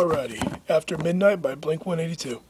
Alrighty. After Midnight by Blink 182.